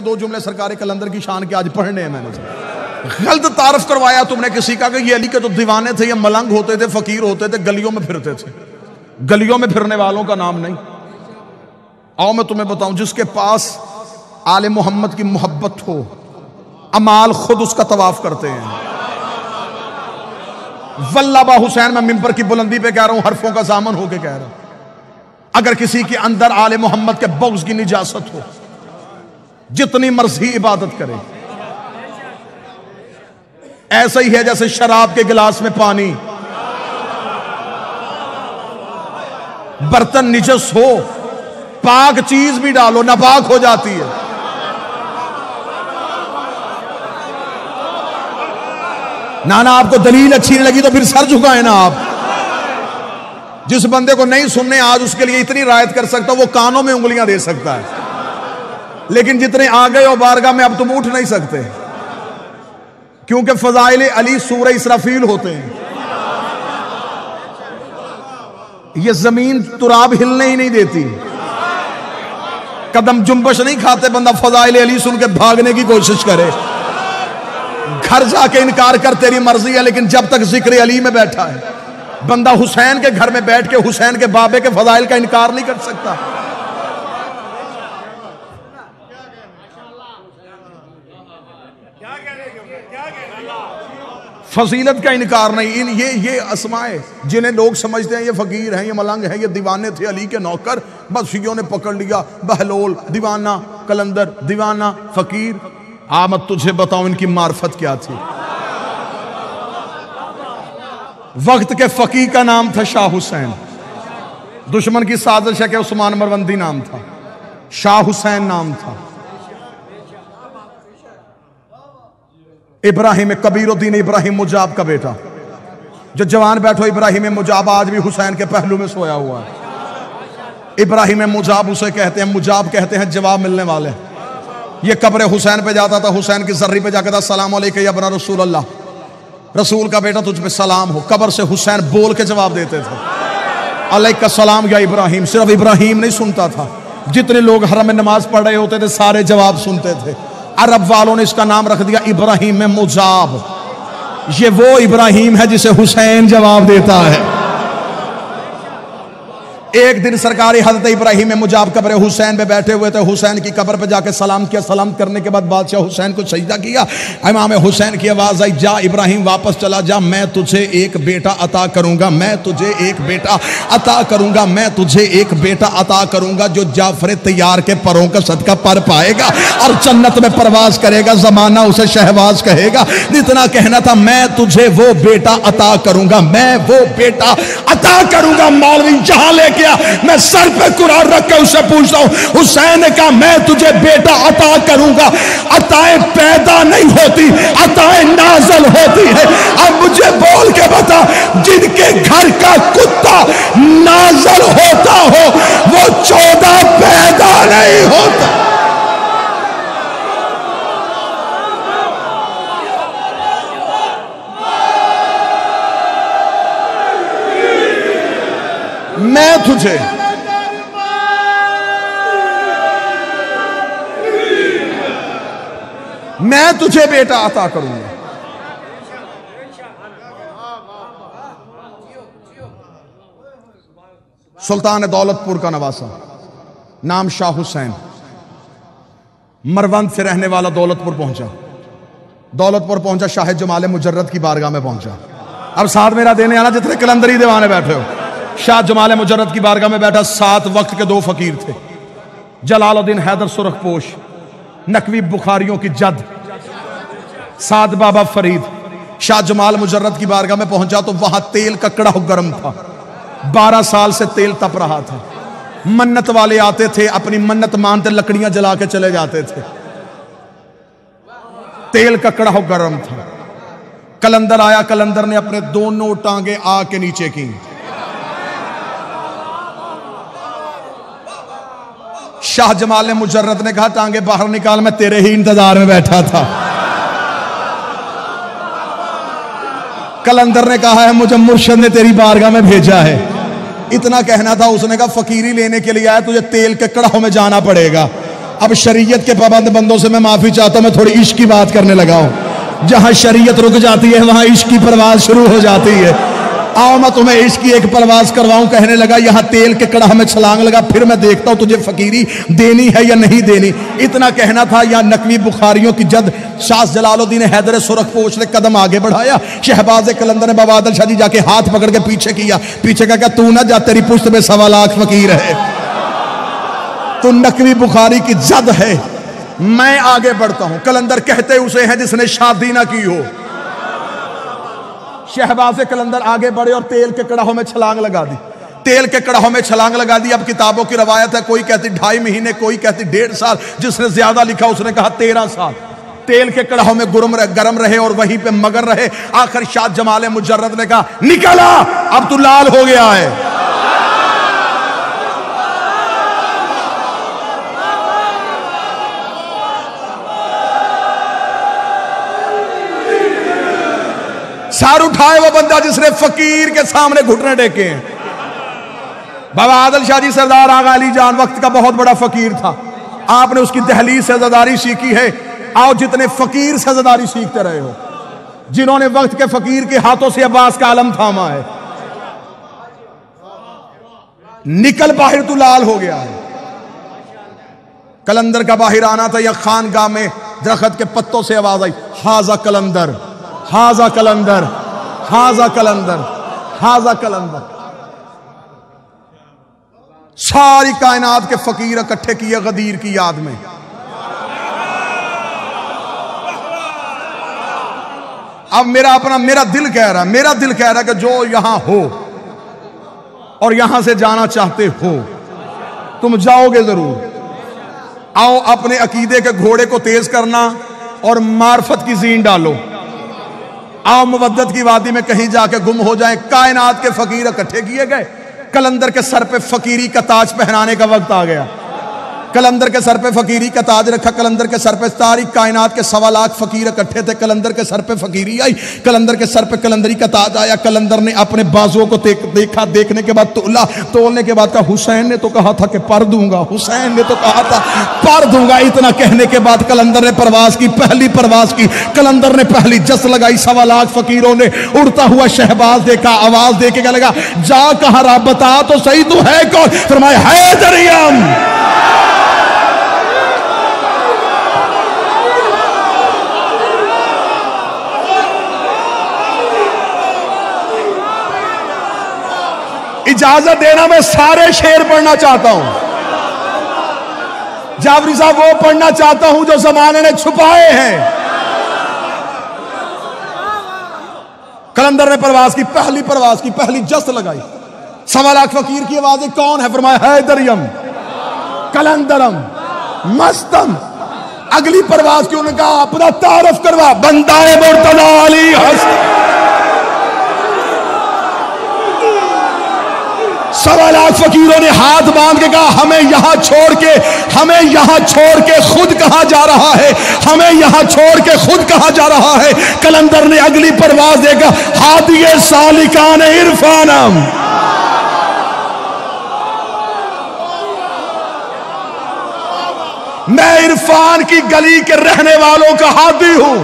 दो जुमले सरकारी कलंदर की शान के आज पढ़ने हैं मैंने गलत तारफ करवाया तुमने किसी का कि ये अली के तो दीवाने थे, ये मलंग होते थे, फकीर होते थे, गलियों में फिरते थे। गलियों में फिरने वालों का नाम नहीं। आओ मैं तुम्हें बताऊँ, जिसके पास आले मोहम्मद की मोहब्बत हो, अमाल खुद उसका तवाफ करते हैं। वल्लाबा हुसैन, मैं मिंबर की बुलंदी पे कह रहा हूँ, हरफों का सामन होके कह रहा हूँ। अगर किसी के अंदर आले मोहम्मद के बग्स की निजासत हो जितनी मर्ज़ी इबादत करे। ऐसा ही है जैसे शराब के गिलास में पानी। बर्तन निजस हो पाक चीज़ भी डालो, नापाक हो जाती है। नाना, आपको दलील अच्छी नहीं लगी तो फिर सर झुकाए ना आप। जिस बंदे को नहीं सुनने आज उसके लिए इतनी रायत कर सकता, वो कानों में उंगलियाँ दे सकता है। लेकिन जितने आ गए हो बारगाह में अब तुम उठ नहीं सकते। क्योंकि फजाइल अली सूर इसराफील होते हैं। ये ज़मीन तुराब हिलने ही नहीं देती। कदम जुम्बश नहीं खाते बंदा फजाइल अली सुन के भागने की कोशिश करे। घर जाके इनकार कर तेरी मर्ज़ी है, लेकिन जब तक ज़िक्र अली में बैठा है, बंदा हुसैन के घर में बैठ के, हुसैन के बाबे के फजाइल का इनकार नहीं कर सकता। फजीलत का इनकार नहीं। इन ये ये असमाए जिन्हें लोग समझते हैं, ये फकीर हैं, ये मलंग हैं, ये दीवाने थे अली के नौकर बस फियों ने पकड़ लिया, बहलोल, दीवाना, कलंदर, दीवाना, फकीर। आमद तुझे बताऊँ इनकी मार्फत क्या थी। वक्त के फकीर का नाम था शाह हुसैन। दुश्मन की साजिश है कि उस्मान मरवंदी नाम था। शाह हुसैन नाम था। इब्राहिम कबीरुद्दीन इब्राहिम मुजाब का बेटा। जो जवान बैठो, इब्राहिम मुजाब आज भी हुसैन के पहलू में सोया हुआ है। इब्राहिम मुजाब उसे कहते हैं, मुजाब कहते हैं, जवाब मिलने वाले ये कब्र हुसैन पे जाता था, हुसैन की जर्री पे जाकर था, सलाम बना रसूल अल्लाह रसूल का बेटा, तुझ पे सलाम हो। कब्र से हुसैन बोल के जवाब देते थे। अल्लाह का सलाम या इब्राहिम। सिर्फ़ इब्राहिम नहीं सुनता था। जितने लोग हरम नमाज़ पढ़ रहे होते थे, सारे जवाब सुनते थे। अरब वालों ने इसका नाम रख दिया इब्राहिम मुजाब। ये वो इब्राहिम है जिसे हुसैन जवाब देता है। एक दिन सरकारी हज़रत इब्राहिम मुजाब कब्र हुसैन पे बैठे हुए थे। हुसैन की कब्र पे जाके सलाम किया। सलाम करने के बाद बादशाह हुसैन को सजदा किया। इमाम हुसैन की आवाज़ आई, जा इब्राहिम, वापस चला जा। मैं तुझे एक बेटा अता करूँगा। मैं तुझे एक बेटा अता करूँगा। मैं तुझे एक बेटा अता करूँगा जो जाफ़र तैयार के परों का सदका पर पाएगा और जन्नत में प्रवास करेगा। जमाना उसे शहबाज कहेगा। इतना कहना था, मैं तुझे वो बेटा अता करूँगा। मैं वो बेटा अता करूँगा। मौलवी जहाँ लेके गया। मैं सर पे कुरान रख के उससे पूछता हूँ, हुसैन ने कहा, मैं तुझे बेटा अता करूँगा। अताएँ पैदा नहीं होती, अताएँ नाजल होती है। अब मुझे बोल के बता, जिनके घर का कुत्ता नाजल होता हो, वो चौदह पैदा नहीं होता मैं तुझे। मैं तुझे बेटा अता करूँगा। सुल्तान दौलतपुर का नवासा। नाम शाह हुसैन। मरवंत से रहने वाला दौलतपुर पहुँचा। दौलतपुर पहुँचा शाहिद जमाल मुजर्रद की बारगाह में पहुँचा। अब साथ मेरा देने आना जितने कलंदरी दीवाने बैठे हो। शाह जमाल मुजरद की बारगाह में बैठा सात वक्त के दो फकीर थे। जलालुद्दीन हैदर सुरखपोश, नकवी बुखारियों की जद, साद बाबा फरीद, शाह जमाल मुजरत की बारगाह में पहुँचा तो वहाँ तेल ककड़ा गर्म था। बारह साल से तेल तप रहा था। मन्नत वाले आते थे, अपनी मन्नत मानते लकड़ियाँ जला के चले जाते थे। तेल ककड़ा गर्म था। कलंदर आया, कलंदर ने अपने दोनों टांगे आ के नीचे की। शाह जमाल ने मुजर्रत ने कहा, टांगे बाहर निकाल, मैं तेरे ही इंतज़ार में बैठा था। कलंदर ने कहा है मुझे मुर्शद ने तेरी बारगाह में भेजा है। इतना कहना था, उसने कहा, फकीरी लेने के लिए आया, तुझे तेल के कड़ाहों में जाना पड़ेगा। अब शरीयत के पाबंद बंदों से मैं माफ़ी चाहता हूँ, मैं थोड़ी इश्क की बात करने लगा हूँ। जहाँ शरीयत रुक जाती है, वहाँ इश्क की परवाज शुरू हो जाती है। आओ, मैं तुम्हें इश्क एक परवाज करवाऊं, कहने लगा, यहाँ तेल के कड़ा में छलांग लगा, फिर मैं देखता हूँ तुझे फकीरी देनी है या नहीं देनी। इतना कहना था या नकवी बुखारियों की जद शाह जलालुद्दीन हैदर सुरखपोश ने कदम आगे बढ़ाया। शहबाज कलंदर ने बाबादल शाह जी जाके हाथ पकड़ के पीछे किया। पीछे का क्या तू ना जा, तेरी पुश्त में सवा लाख फकीर है? तू नकवी बुखारी की जद है, मैं आगे बढ़ता हूँ। कलंदर कहते उसे है जिसने शादी ना की हो। शहबाज कलंदर आगे बढ़े और तेल के कड़ाहों में छलांग लगा दी। तेल के कड़ाहों में छलांग लगा दी। अब किताबों की रवायत है कोई कहती ढाई महीने कोई कहती डेढ़ साल। जिसने ज़्यादा लिखा उसने कहा तेरह साल। तेल के कड़ाहों में गुरम रह, गरम रहे और वहीं पे मगर रहे। आखिर शाह जमाल मुजर्रद ने कहा निकला अब तू लाल हो गया है। सर उठाए वो बंदा जिसने फकीर के सामने घुटने टेके हैं। बाबा आदल शाह जी, सरदार आगा अली जान वक्त का बहुत बड़ा फकीर था। आपने उसकी दहलीज से जदारी सीखी है। आओ जितने फकीर से जदारी सीखते रहे हो। जिन्होंने वक्त के फकीर के हाथों से अब्बास का आलम थामा है। निकल बाहिर तो लाल हो गया है। कलंदर का बाहर आना था या खानगाह में दरखत के पत्तों से आवाज़ आई, हाजा कलंदर। हाजा कलंदर हाजा कलंदर हाजा कलंदर सारी कायनात के फकीर इकट्ठे किए गदीर की याद में। अब मेरा अपना, मेरा दिल कह रहा है, मेरा दिल कह रहा है कि जो यहाँ हो और यहाँ से जाना चाहते हो, तुम जाओगे ज़रूर। आओ अपने अकीदे के घोड़े को तेज करना और मार्फत की जीन डालो। आओ मुवद्दत की वादी में कहीं जाके गुम हो जाए। कायनात के फकीर इकट्ठे किए गए। कलंदर के सर पे फकीरी का ताज पहनाने का वक्त आ गया। कलंदर के सर पे फकीरी का ताज रखा कलंदर के सर पे सारी कायनात के सवा लाख फकीर इकट्ठे थे कलंदर के सर पे फकीरी आई कलंदर के सर पे कलंदरी का ताज आया कलंदर ने अपने बाजुओं को देख, देखा देखने के बाद तोला तोलने के बाद कहा हुसैन ने तो कहा था कि पर दूँगा हुसैन ने तो कहा था पर दूँगा। इतना कहने के बाद कलंदर ने प्रवास की पहली प्रवास की कलंदर ने पहली जस लगाई सवा लाख फकीरों ने उड़ता हुआ शहबाज देखा आवाज़ दे के लगा जा कहा रहा बता तो सही तू है कौन? फरमाया है दरियाम इजाज़त देना मैं सारे शेर पढ़ना चाहता हूँ। जावरी साहब, वो पढ़ना चाहता हूँ जो जमाने ने छुपाए हैं। कलंदर ने प्रवास की, पहली प्रवास की, पहली जस्त लगाई। सवा लाख फकीर की आवाज़, कौन है? फरमाया, हैदरियम, कलंदरम, मस्तम। अगली प्रवास की उन्होंने कहा, अपना तारफ करवा बंदाए मुर्तदा अली हस्त सवा लाख फकीरों ने हाथ बाँध के कहा, हमें यहाँ छोड़ के, हमें यहाँ छोड़ के खुद कहा जा रहा है? हमें यहाँ छोड़ के खुद कहा जा रहा है? कलंदर ने अगली परवाज देगा हादिए सालिकान इरफानम। मैं इरफान की गली के रहने वालों का हादी हूँ।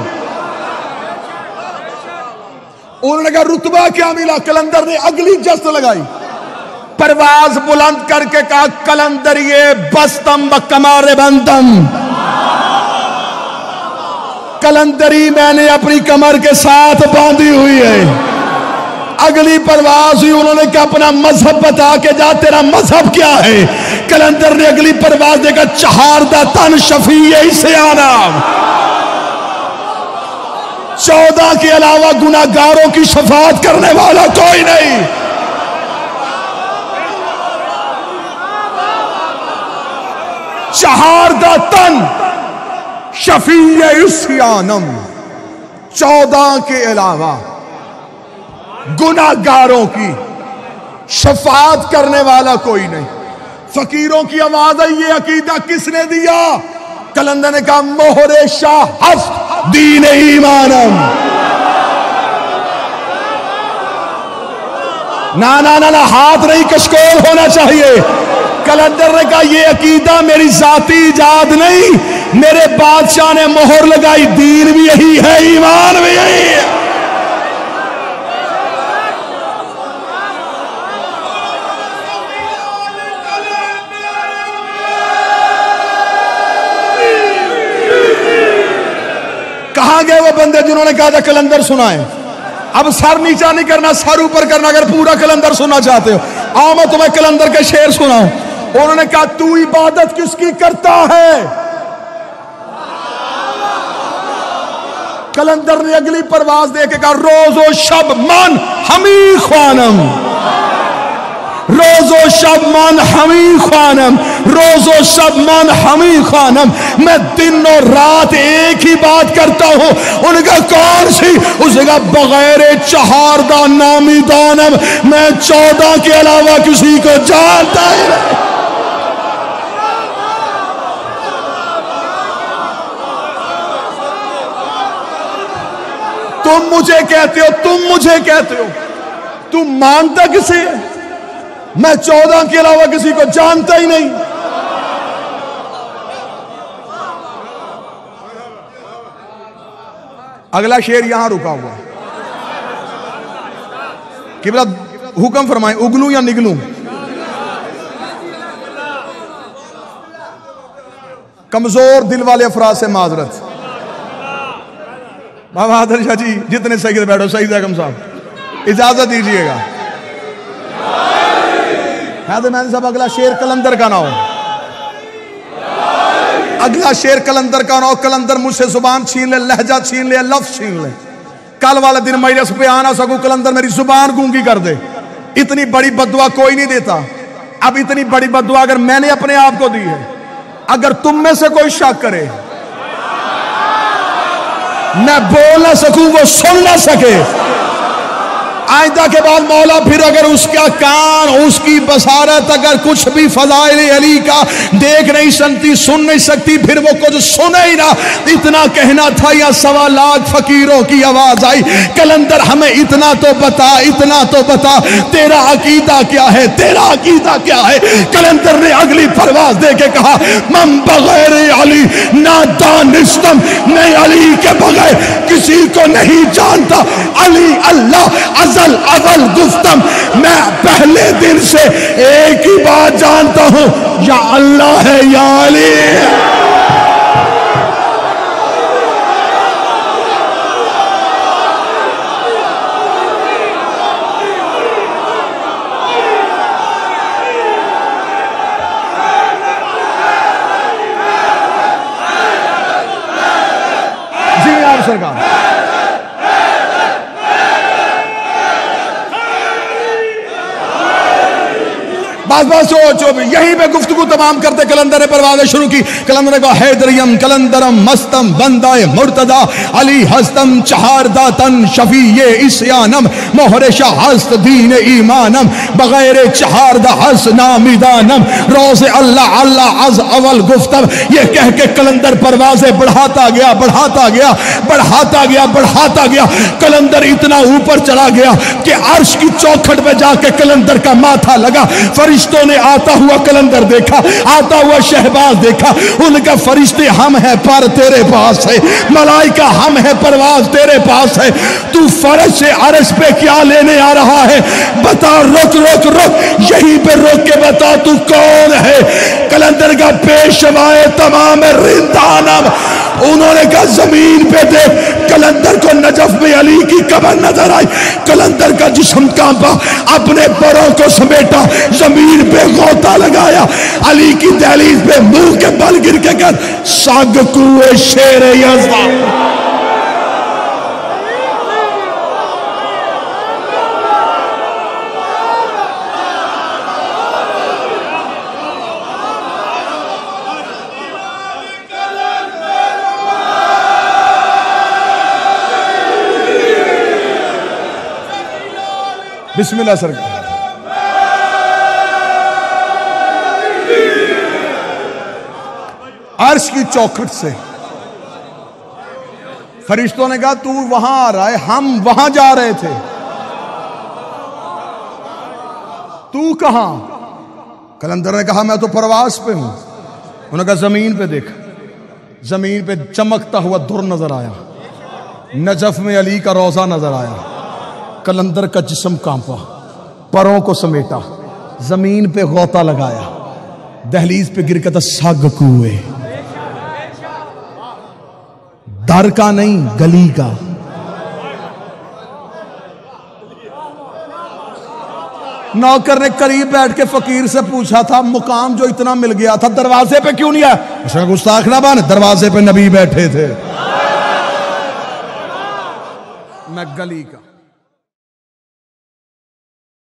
उन्होंने कहा, रुतबा क्या मिला? कलंदर ने अगली जस्त लगाई। परवाज बुलंद करके कहा कलंदरिए बस्तम ब कमारे बंदम। कलंदरी मैंने अपनी कमर के साथ बांधी हुई है। अगली परवाज हुई, उन्होंने कहा, अपना मज़हब बता के जा, तेरा मज़हब क्या है? कलंदर ने अगली परवाज देखा चहार दा तन शफी, यही से आना चौदह के अलावा गुनागारों की शफात करने वाला कोई नहीं। चहार दा तन शफीयानम चौदह के अलावा गुनागारों की शफात करने वाला कोई नहीं। फकीरों की आवाज़ है, ये अकीदा किसने दिया? कलंदर ने कहा, मोहरे शाह हफ दीन ईमानम। ना ना ना ना, हाथ नहीं, कशकोल होना चाहिए। कलंदर ने कहा यह अकीदा मेरी जाती इजाद नहीं, मेरे बादशाह ने मोहर लगाई, दीन भी यही है, ईमान भी यही है. कहाँ गए वो बंदे जिन्होंने कहा था, कलंदर सुनाए अब सर नीचा नहीं करना, सर ऊपर करना, अगर पूरा कलंदर सुनना चाहते हो, आओ मैं तुम्हें कलंदर के शेर सुनाऊं। उन्होंने कहा, तू इबादत किसकी करता है? कलंदर ने अगली परवाज दे के कहा, रोजो शब मन हमी खानम रोजो शब मन हमी खानम रोजो शब मन हमी खानम मैं दिन और रात एक ही बात करता हूँ। उनका कौन सी? उसका बगैर चहारदा नामी दानम मैं चौदह के अलावा किसी को जानता ही नहीं। तुम मुझे कहते हो, तुम मुझे कहते हो। तुम मानता किसे मैं चौदह के अलावा किसी को जानता ही नहीं। अगला शेर यहाँ रुका हुआ। कि बता हुक्म फरमाए, उगलू या निगलू? कमज़ोर दिल वाले अफराज से माजरत। बाबा आदर शाह जी, जितने सही बैठो सही जगम साहब, इजाज़त दीजिएगा। मैंने साहब, अगला शेर कलंदर का ना हो अगला शेर कलंदर का ना हो कलंदर मुझसे ज़ुबान छीन ले, लहजा छीन ले, लफ्ज छीन ले। कल वाले दिन मजलिस पे आना सकू, कलंदर मेरी ज़ुबान गूँगी कर दे। इतनी बड़ी बदुआ कोई नहीं देता। अब इतनी बड़ी बदुआ अगर मैंने अपने आप को दी है, अगर तुम में से कोई शक करे मैं बोल ना सकूँ वो सुन ना सके। आइंदा के बाद मौला फिर अगर उसका कान, उसकी बसारत अगर कुछ भी फजाइल अली का देख नहीं सकती सुन नहीं सकती, फिर वो कुछ सुने ही ना। इतना कहना था, या सवा लाख फकीरों की आवाज़ आई। कलंदर, हमें इतना तो बता, इतना तो बता। तेरा अकीदा क्या है? तेरा अकीदा क्या है? कलंदर ने अगली परवाज दे के कहा, मम बगैर अली, ना दानिस्तम मैं अली के बगैर किसी को नहीं जानता। अली अल्लाह अजल अवल गुफ्तम। मैं पहले दिन से एक ही बात जानता हूँ, या अल्लाह है या अली। जी आप सरकार बस बस चो चो यहीं पे गुफ्तगु तमाम करते कलंदर ने परवाज़ शुरू की। कलंदर ने हैदरियम कलंदरम, मस्तम, बंदाए मुर्तदा अली हस्तम चहारदा तन शफी, ये इसयानम, मोहर हस्त दीन ईमानम, बगैर चहारदा हस, नामिदानम, रोज अल्लाह अल्लाह, अज अवल गुफ्तम। ये कह के कलंदर परवाज़े बढ़ाता गया बढ़ाता गया बढ़ाता गया बढ़ाता गया। कलंदर इतना ऊपर चला गया कि अर्श की चौखट में जाके कलंदर का माथा लगा। फरिश्तों ने आता हुआ कलंदर देखा, आता हुआ शहबाज देखा। उनका फरिश्ते, हम है पर तेरे पास है। मलाइका, हम है परवाज तेरे पास है। तू फ़र्ज़ से अरस पे क्या लेने आ रहा है? बता, रुक रुक रुक। यहीं पे रुक के बता, तू कौन है? कलंदर का पेशवाए तमाम रिंदानम। उन्होंने कहा, ज़मीन पे देख, कलंदर को नजफ में अली की कबर नज़र आई। कलंदर का जिसम कांपा, अपने परों को समेटा, ज़मीन पे गोता लगाया। अली की दहलीज पे मुँह के बल गिर के कर साग कुए शेर यज़ा बिस्मिल्लाह सरकार अर्श की चौखट से। फरिश्तों ने कहा, तू वहाँ आ रहा है, हम वहाँ जा रहे थे। तू कहाँ? कलंदर ने कहा, मैं तो प्रवास पे हूँ। उन्होंने कहा, ज़मीन पे देख। ज़मीन पे चमकता हुआ धुर नज़र आया। नजफ में अली का रोजा नज़र आया। कलंदर का जिसम कांपा, परों को समेटा, ज़मीन पे गोता लगाया, दहलीज पे गिर कहता सग कुए। दर का नहीं, गली का। नौकर ने करीब बैठ के फकीर से पूछा था, मुकाम जो इतना मिल गया था, दरवाजे पे क्यों नहीं आया? उसने गुस्ताख ना बन, दरवाजे पे नबी बैठे थे। मैं गली का।